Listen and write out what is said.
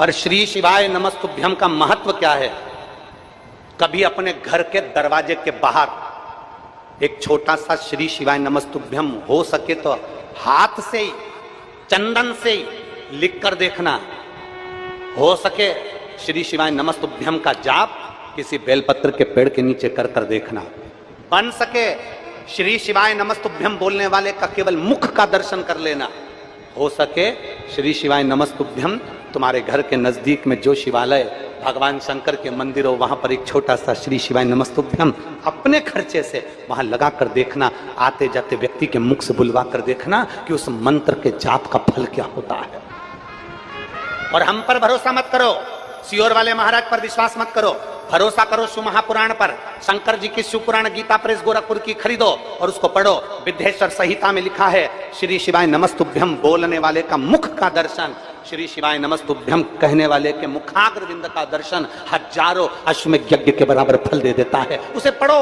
और श्री शिवाय नमस्तुभ्यम का महत्व क्या है? कभी अपने घर के दरवाजे के बाहर एक छोटा सा श्री शिवाय नमस्तुभ्यम हो सके तो हाथ से ही चंदन से ही लिख कर देखना। हो सके श्री शिवाय नमस्तुभ्यम का जाप किसी बेलपत्र के पेड़ के नीचे कर कर देखना। बन सके श्री शिवाय नमस्तुभ्यम बोलने वाले का केवल मुख का दर्शन कर लेना। हो सके श्री शिवाय नमस्तुभ्यम। तुम्हारे घर के नज़दीक में जो शिवालय भगवान शंकर के मंदिर हो वहाँ पर एक छोटा सा श्री शिवाय नमस्तुभ्यम, अपने खर्चे से वहाँ लगा कर देखना आते जाते व्यक्ति के मुख से बुलवा कर देखना कि उस मंत्र के जाप का फल क्या होता है। और हम पर भरोसा मत करो। सियोर वाले महाराज पर विश्वास मत करो। भरोसा करो सुमहापुराण महापुराण पर। शंकर जी की सुपुराण पुराण गीता प्रेस गोरखपुर की खरीदो और उसको पढ़ो। विद्येश्वर संहिता में लिखा है, श्री शिवाय नमस्तुभ्यम बोलने वाले का मुख का दर्शन, श्री शिवाय नमस्तुभ्यम कहने वाले के मुखाग्र का दर्शन हज़ारों अश्वमेघ यज्ञ के बराबर फल दे देता है। उसे पढ़ो।